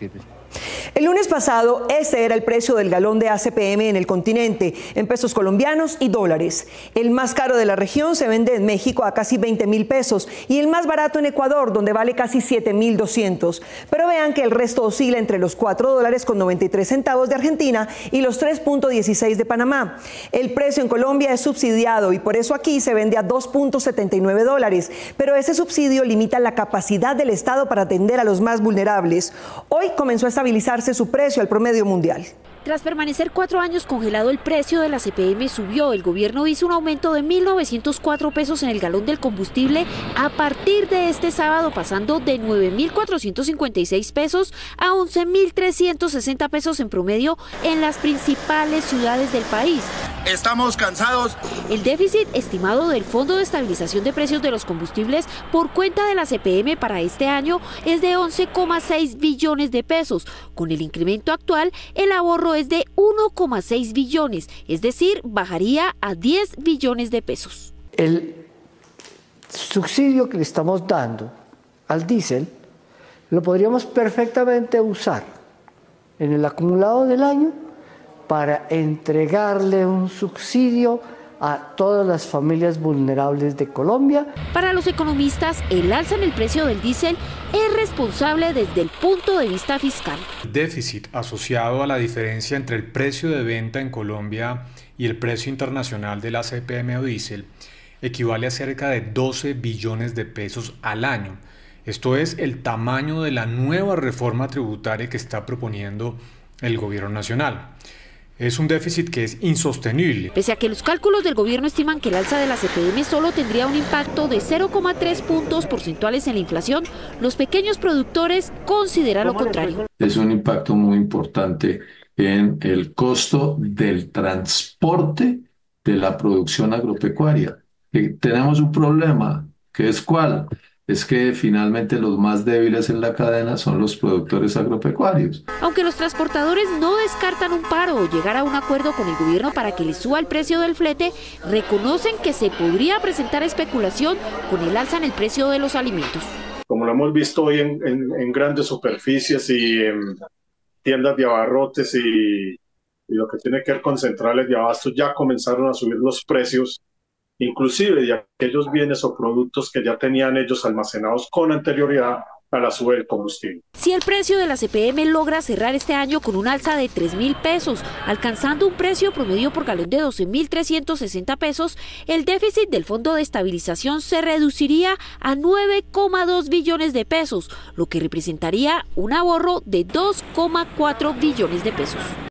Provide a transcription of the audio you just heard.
Cheers. El lunes pasado, este era el precio del galón de ACPM en el continente, en pesos colombianos y dólares. El más caro de la región se vende en México a casi 20 mil pesos y el más barato en Ecuador, donde vale casi 7 mil 200. Pero vean que el resto oscila entre los 4 dólares con 93 centavos de Argentina y los 3.16 de Panamá. El precio en Colombia es subsidiado y por eso aquí se vende a 2.79 dólares, pero ese subsidio limita la capacidad del Estado para atender a los más vulnerables. Hoy comenzó a estabilizarse su precio al promedio mundial. Tras permanecer cuatro años congelado, el precio de la CPM subió. El gobierno hizo un aumento de 1.904 pesos en el galón del combustible a partir de este sábado, pasando de 9.456 pesos a 11.360 pesos en promedio en las principales ciudades del país. Estamos cansados. El déficit estimado del Fondo de Estabilización de Precios de los Combustibles por cuenta de la CPM para este año es de 11,6 billones de pesos. Con el incremento actual, el ahorro es de 1,6 billones, es decir, bajaría a 10 billones de pesos. El subsidio que le estamos dando al diésel lo podríamos perfectamente usar en el acumulado del año para entregarle un subsidio a todas las familias vulnerables de Colombia. Para los economistas, el alza en el precio del diésel es responsable desde el punto de vista fiscal. El déficit asociado a la diferencia entre el precio de venta en Colombia y el precio internacional de la CPM o diésel equivale a cerca de 12 billones de pesos al año. Esto es el tamaño de la nueva reforma tributaria que está proponiendo el gobierno nacional. Es un déficit que es insostenible. Pese a que los cálculos del gobierno estiman que el alza de la CPM solo tendría un impacto de 0,3 puntos porcentuales en la inflación, los pequeños productores consideran lo contrario. Es un impacto muy importante en el costo del transporte de la producción agropecuaria. tenemos un problema, que es cuál? Es que finalmente los más débiles en la cadena son los productores agropecuarios. Aunque los transportadores no descartan un paro o llegar a un acuerdo con el gobierno para que les suba el precio del flete, reconocen que se podría presentar especulación con el alza en el precio de los alimentos. Como lo hemos visto hoy en, grandes superficies y en tiendas de abarrotes y, y lo que tiene que ver con centrales de abasto, ya comenzaron a subir los precios inclusive de aquellos bienes o productos que ya tenían ellos almacenados con anterioridad a la suba del combustible. Si el precio de la CPM logra cerrar este año con un alza de 3 mil pesos, alcanzando un precio promedio por galón de 12 mil 360 pesos, el déficit del Fondo de Estabilización se reduciría a 9,2 billones de pesos, lo que representaría un ahorro de 2,4 billones de pesos.